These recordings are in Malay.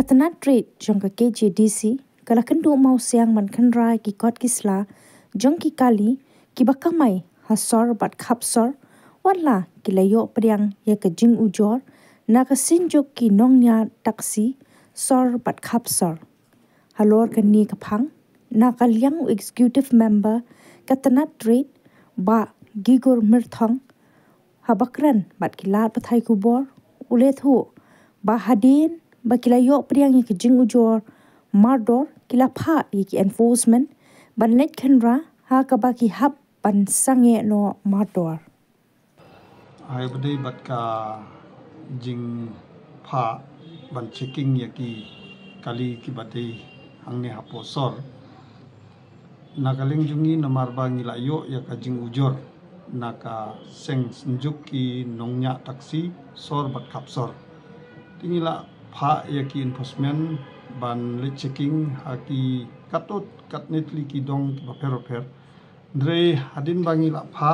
Katana trade jong ka KJDC kala kendu mau siang man rai ki kot kisla jong ki kali ki bakamai hasor bat khapsor wala ki layo priang ya ka jing ujor na ka sinjuk ki nongnya taksi sor bat khapsor. Halor ka ni ka phang na ka liang executive member katana trade ba gigor mirthong habakran bat ki lat pathai kubor ule thu ba hadin ba kila yo priang ki jing ujor mardor kila pha ki enforcement ban let khenra ha ka ba ki hap ban sange no mardor. Ai bdei bat ka jing pha ban checking ya ki kali ki badei hangne hapo sor nagaling jungi namar ba ngila yo ya ka jing ujor naka seng senjuk ki nongnya taksi sor bat kapsor tingila pha ya ki enforcement ban le checking ha ki katot katnetli ki dong ki per per dre hadin bangi la pha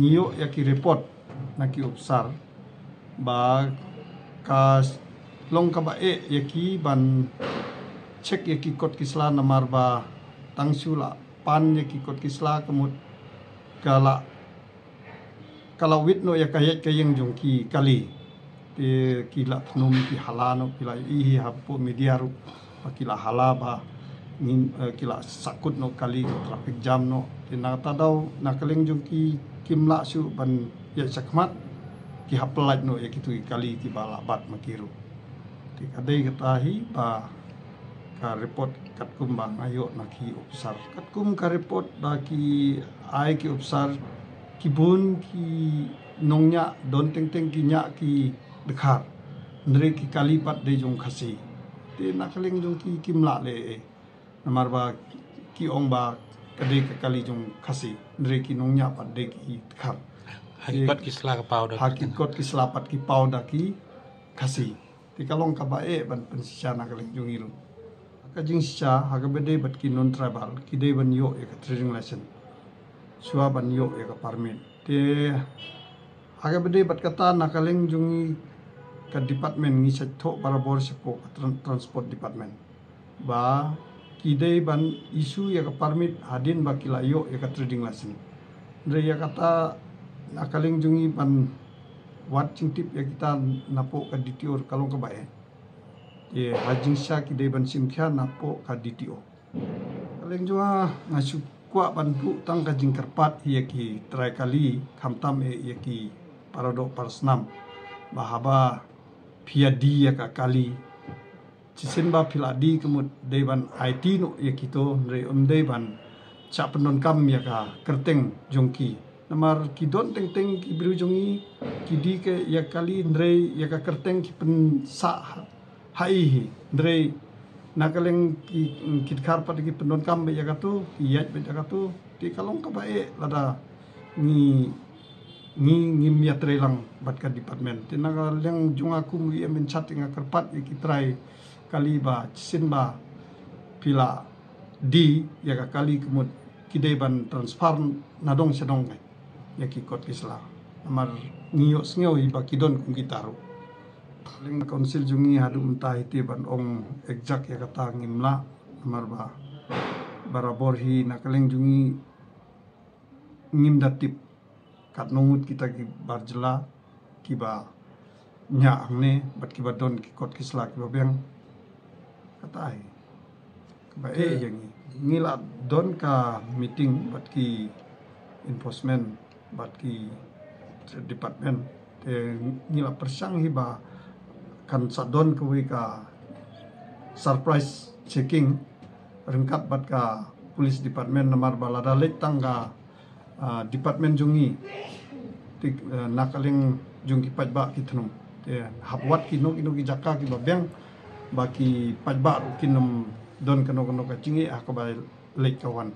niyo ya ki report na ki upsar ba ka long ka ba e ya ki ban check ya ki kot kisla namar ba tangsula pan ya ki kot kisla kemut kala kala wit no ya kayet kayeng jong ki kali te kila tnum ki halano kila ihi hapo media ru kila halaba ngin uh, kila sakut no kali traffic jam no. Te na dau na kaleng jung ki kimla su ban ya sakmat ki haplat no ya kitu kali ki bala bat makiru. Te kadai kata hi ba ka report kat kum ba ayo na ki upsar kat kum ka report ba ki ai ki upsar ki bun ki nongnya don teng teng ki nya ki dekhar. Ndre ki kalipat de jong khasi. Te nakaling jong ki kimla le namar ba ki ong ba kade ka kali jong khasi. Ndre ki nong nya pat de ki dekhar. Hakikat ki sla ka pau da hakikat ki sla pat ki pau da ki khasi. Te kalong ka ba e ban pen sha nakaling jong ilu. Ka jing sha ha ga bede bat ki non tribal ki de ban yo e ka trading license suwa ban yo e ka permit te Aga bede bat kata nakaling jungi ke department ngi sa tho para bor sa ko transport department. Ba kidai ban isu ya ka permit hadin ba kila yo ya ka trading license. Dre ya kata nakaling jungi ban wat tip ya kita napo ka DTO kalong ka ba eh ye hajing sha kidai ban sim kya napo ka DTO kaleng jua ngasu kwa ban tang ka jing kerpat ya ki try kali khamtam e ya ki parado parsnam bahaba pia di ya ka kali. Cisen ba pila di kemut deban IT no ya kito re um deban penon kam ya ka kerteng jongki. Namar ki don teng teng ki biru jongi ki di ke ya kali ndre ya ka kerteng ki pen sa hai hi. Nakaleng ki kit kar pat ki penon kam ya ka tu ki ya be ka tu ti kalong ka ba e lada ni ngi ngi mia trelang bat ka department. Tinaga leng junga ku ngi emen chat nga karpat ki try kali ba sin ba pila di ya ka kali kemut kidai ban transfer na dong sedong ngai. Ya ki kot kisla amar ngiyo sngew i ba kidon kung gitaru leng na konsil jungi hadu mta ite ban ong exact ya kata ngimla amar ba barabor hi nakaleng jungi ngim datip kat nungut kita ki barjela ki ba nya angne bat ki ba don ki kot ki sla ki ba beng kata ai. Ba e yang ngila don ka meeting bat ki enforcement bat ki department. Te ngila persang hi ba kan sa don ko ka surprise checking rengkat bat ka police department namar balada letang ka uh, department jungi. Tik uh, nakaling jungi pajba kitnum te hapwat ki nok ino ki jaka ki babeng baki pajba kinum don kano kano ka chingi akabay late kawan